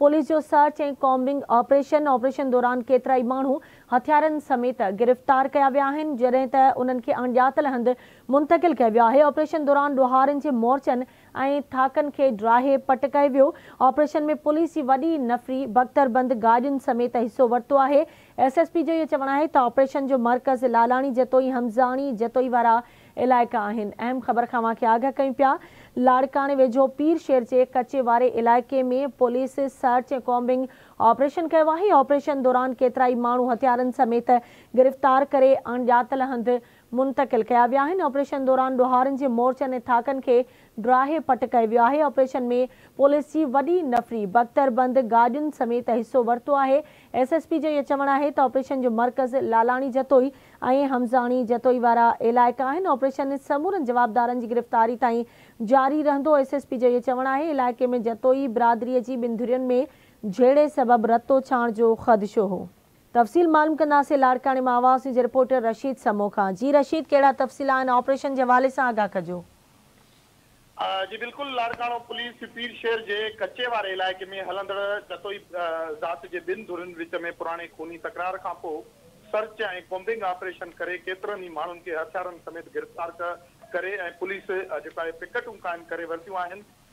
Police जो search ऐं combing operation operation दौरान केतिरा ई माण्हू हथियारनि समेत गिरफ़्तार कया विया आहिनि त उन्हनि खे अणॼातल मुंतक़िल कयो वियो ऑपरेशन दौरान ॾोहारनि जे मोर्चनि ऐं थाकनि खे ड्राहे पट कयो वियो ऑपरेशन में पुलिस जी वॾी नफ़री बख़्तरबंद गाॾियुनि समेत हिसो वरितो आहे एस एस पी जो इहो चवणु आहे त ऑपरेशन जो मर्कज़ लालाणी जतोई हमज़ाणी जतोई वारा आहिनि अहम ख़बर खां अव्हांखे आगाह कयूं पिया लाड़काणे वेझो पीर शेर जे कचे वारे इलाइक़े में पुलिस सर्च कॉम्बिंग ऑपरेशन कयो आहे। ऑपरेशन दौरान केतिरा ई माण्हू हथियारनि समेत गिरफ़्तार करे अणॼातल हंधि मुंतक़िल कया ऑपरेशन दौरान ॾोहारनि जे मोर्चनि ऐं थाकनि ड्राहे पट कयो आहे। ऑपरेशन में पुलिस जी वॾी नफ़री, बख़्तरबंद गाॾियुनि समेत हिसो वरितो आहे। एस एस पी जो इहो चवणु आहे त ऑपरेशन जो मर्कज़ लालाणी जतोई ऐं हमज़ाणी जतोई वारा आहिनि। ऑपरेशन समूरनि जवाबदारनि जी गिरफ़्तारी ताईं जारी एस पी जो इहो चवणु आहे, इलाइक़े में जतोई बिरादरीअ जी ॿिनि में जहिड़े सबबु रतो छाण जो ख़दशो हो। तफ़सील मालूम कंदासीं लाड़काणे माँ आवाज़ जे रिपोर्टर रशीद समो खां। जी रशीद कहिड़ा तफ़सील आहिनि? ऑपरेशन जे हवाले सां आगाह कजो। जी बिल्कुलु, लाड़काणो पुलिस पीर शहर जे कचे वारे इलाइक़े में हलंदड़ जतोई ज़ात जे ॿिनि धुरनि विच में पुराणे खूनी तकरार खां पोइ सर्च ऐं कॉम्बिंग ऑपरेशन करे केतिरनि ई माण्हुनि खे हथियारनि समेत गिरफ़्तार करे ऐं पुलिस जेका पिकटूं क़ाइमु करे वरितियूं आहिनि।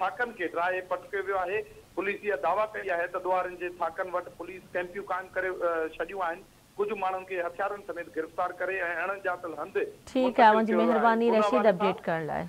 थाकनि खे ड्राहे पट वो वियो आहे। पुलिस इहा दावा कई आहे त ॾुआरनि जे थाकनि वटि पुलिस कैंपियूं क़ाइमु करे छॾियूं आहिनि। कुझु माण्हुनि खे हथियारनि समेत गिरफ़्तार करे ऐं अणॼातल हंधि ठीकु आहे मुंहिंजी महिरबानी रशीद अपडेट करण लाइ।